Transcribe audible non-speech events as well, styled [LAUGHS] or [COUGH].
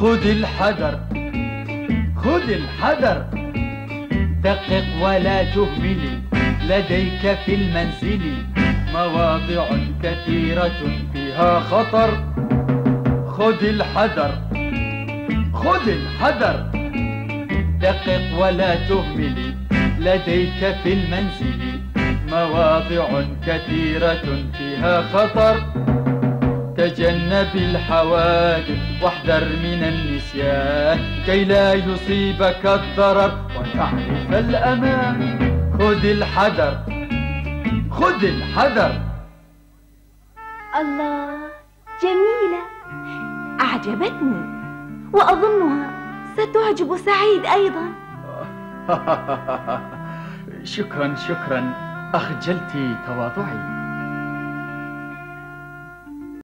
خذ الحذر خذ الحذر. دقق ولا تهمل لديك في المنزل مواضع كثيرة فيها خطر. خذ الحذر خذ الحذر. دقق ولا تهمل لديك في المنزل مواضع كثيرة فيها خطر. تجنب الحوادث واحذر من النسيان كي لا يصيبك الضرر وتعرف الأمان. خذ الحذر خذ الحذر. الله جميلة أعجبتني وأظنها ستعجب سعيد أيضا. [LAUGHS] شكرا شكرا. أخجلت تواضعي.